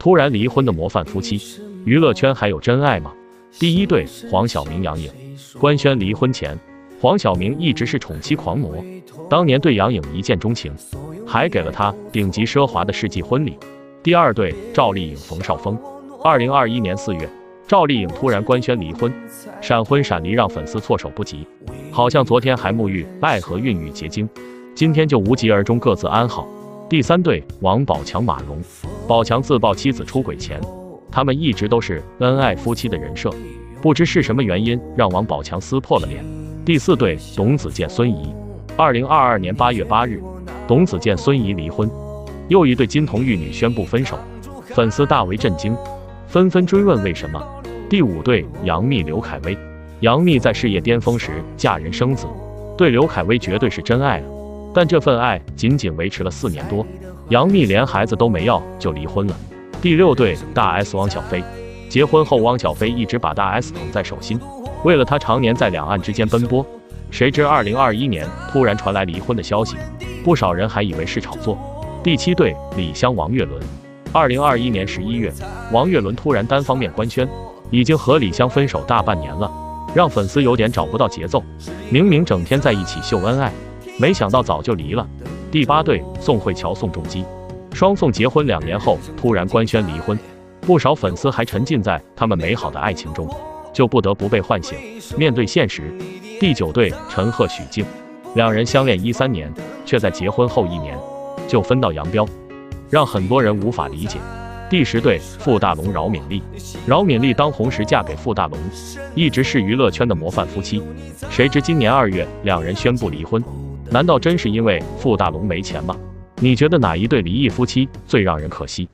突然离婚的模范夫妻，娱乐圈还有真爱吗？第一对黄晓明、杨颖，官宣离婚前，黄晓明一直是宠妻狂魔，当年对杨颖一见钟情，还给了她顶级奢华的世纪婚礼。第二对赵丽颖、冯绍峰，二零二一年四月，赵丽颖突然官宣离婚，闪婚闪离让粉丝措手不及，好像昨天还沐浴爱河孕育结晶，今天就无疾而终，各自安好。第三对王宝强、马蓉，宝强自曝妻子出轨前，他们一直都是恩爱夫妻的人设，不知是什么原因让王宝强撕破了脸。第四对董子健、孙怡，二零二二年八月八日，董子健、孙怡离婚，又一对金童玉女宣布分手，粉丝大为震惊，纷纷追问为什么。第五对杨幂、刘恺威，杨幂在事业巅峰时嫁人生子，对刘恺威绝对是真爱了。但这份爱仅仅维持了四年多，杨幂连孩子都没要就离婚了。第六对大 S 汪小菲，结婚后汪小菲一直把大 S 捧在手心，为了她常年在两岸之间奔波。谁知二零二一年突然传来离婚的消息，不少人还以为是炒作。第七对李湘王岳伦，二零二一年十一月，王岳伦突然单方面官宣，已经和李湘分手大半年了，让粉丝有点找不到节奏。明明整天在一起秀恩爱。没想到早就离了。第八对宋慧乔、宋仲基，双宋结婚两年后突然官宣离婚，不少粉丝还沉浸在他们美好的爱情中，就不得不被唤醒，面对现实。第九对陈赫、许静，两人相恋一三年，却在结婚后一年就分道扬镳，让很多人无法理解。第十对傅大龙、饶敏丽，饶敏丽当红时嫁给傅大龙，一直是娱乐圈的模范夫妻，谁知今年二月两人宣布离婚。难道真是因为傅大龙没钱吗？你觉得哪一对离异夫妻最让人可惜？